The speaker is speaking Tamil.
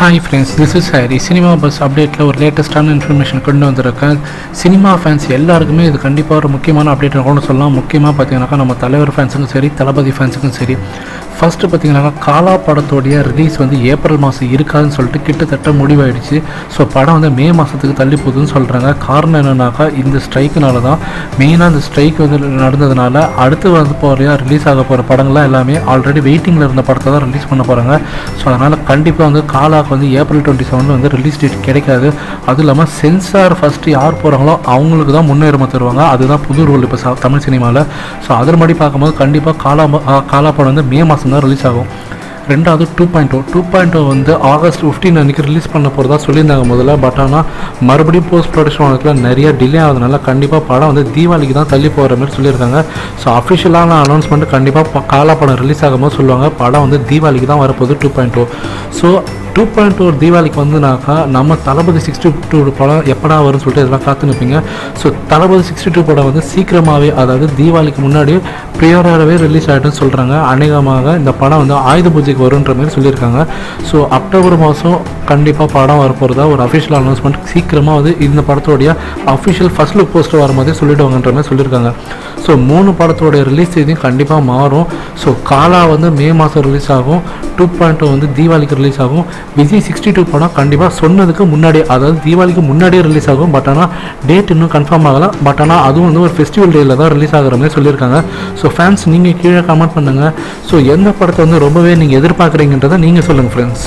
Hi friends this is Hari cinema buzz அப்டேட்டில் ஒரு லேட்டஸ்ட்டான இன்ஃபர்மேஷன் கொண்டு வந்திருக்கேன். சினிமா ஃபேன்ஸ் எல்லாருக்குமே இது கண்டிப்பாக ஒரு முக்கியமான அப்டேட் கூட சொல்லலாம். முக்கியமாக பார்த்தீங்கன்னாக்கா நம்ம தலைவர் ஃபேன்ஸுக்கும் சரி தளபதி ஃபேன்ஸுக்கும் சரி. ஃபஸ்ட்டு பார்த்தீங்கன்னா காலா படத்தோடைய ரிலீஸ் வந்து ஏப்ரல் மாதம் இருக்காதுன்னு சொல்லிட்டு கிட்டத்தட்ட முடிவாயிடுச்சு. ஸோ படம் வந்து மே மாதத்துக்கு தள்ளி போகுதுன்னு சொல்கிறாங்க காரணம் என்னன்னாக்கா இந்த ஸ்ட்ரைக்குனால தான் மெயினாக இந்த ஸ்ட்ரைக் வந்து நடந்ததுனால அடுத்து வந்து போகிற ரிலீஸ் ஆக போகிற படங்கள்லாம் எல்லாமே ஆல்ரெடி வெயிட்டிங்கில் இருந்த படத்தை தான் ரிலீஸ் பண்ண போகிறாங்க ஸோ அதனால் கண்டிப்பாக வந்து காலாக்கு வந்து ஏப்ரல் டுவெண்ட்டி செவனில் வந்து ரிலீஸ் டேட் கிடைக்காது. அதுவும் இல்லாமல் சென்சார் ஃபஸ்ட்டு யார் போகிறாங்களோ அவங்களுக்கு தான் முன்னுரிமை தருவாங்க. அதுதான் புது ரூல் இப்போ தமிழ் சினிமாவில் ஸோ அதன்படி பார்க்கும்போது கண்டிப்பாக காலா காலா படம் வந்து மே மாதம் தான் ரிலீஸ் ஆகும். ரெண்டாவது two point two two point O வந்து ஆகஸ்ட் 15 அன்றைக்கி ரிலீஸ் பண்ண போகிறதா சொல்லியிருந்தாங்க முதல்ல. பட் ஆனால் மறுபடியும் போஸ்ட் ப்ரொடக்ஷன் வரதுல நிறைய டிலே ஆகுதுனால கண்டிப்பாக படம் வந்து தீபாவளிக்கு தான் தள்ளி போகிற மாதிரி சொல்லியிருக்காங்க. ஸோ அஃபிஷியலான அனௌன்ஸ்மெண்ட் கண்டிப்பாக காலா படம் ரிலீஸ் ஆகும்போது சொல்லுவாங்க. படம் வந்து தீபாவளிக்கு தான் வரப்போகுது two point two so two point ஒரு தீபாவளிக்கு வந்துனாக்கா நம்ம தளபதி சிக்ஸ்டி டூ படம் எப்படா வரும்னு சொல்லிட்டு இதெல்லாம் காத்து நிற்பீங்க ஸோ தளபதி சிக்ஸ்டி டூ படம் வந்து சீக்கிரமாகவே அதாவது தீபாவளிக்கு முன்னாடி ப்ரியராகவே ரிலீஸ் ஆகிட்டுன்னு சொல்கிறாங்க அநேகமாக இந்த படம் வந்து ஆயுத பூஜைக்கு வருன்ற மாதிரி சொல்லியிருக்காங்க. ஸோ அக்டோபர் மாதம் கண்டிப்பாக படம் வரப்போகிறதா ஒரு அஃபிஷியல் அனௌன்ஸ்மெண்ட் சீக்கிரமாக வந்து இந்த படத்தோடைய அஃபிஷியல் ஃபர்ஸ்ட் லுக் போஸ்டர் வரும்போதே சொல்லிடுவாங்கன்ற மாதிரி சொல்லியிருக்காங்க. ஸோ மூணு படத்தோட ரிலீஸ் தேதியும் கண்டிப்பாக மாறும். ஸோ காலா வந்து மே மாதம் ரிலீஸ் ஆகும். டூ பாயிண்ட் வந்து தீபாவளிக்கு ரிலீஸ் ஆகும். விஜய் சிக்ஸ்டி டூ படம் கண்டிப்பாக சொன்னதுக்கு முன்னாடி அதாவது தீபாவளிக்கு முன்னாடியே ரிலீஸ் ஆகும். பட் ஆனால் டேட் இன்னும் கன்ஃபார்ம் ஆகலாம் பட் ஆனால் அதுவும் வந்து ஒரு ஃபெஸ்டிவல் டேயில் தான் ரிலீஸ் ஆகிற மாதிரி சொல்லியிருக்காங்க. ஸோ ஃபேன்ஸ் நீங்கள் கீழே கமெண்ட் பண்ணுங்கள் ஸோ எந்த படத்தை வந்து ரொம்பவே நீங்கள் எதிர்பார்க்குறீங்கன்றதை நீங்கள் சொல்லுங்கள் ஃப்ரெண்ட்ஸ்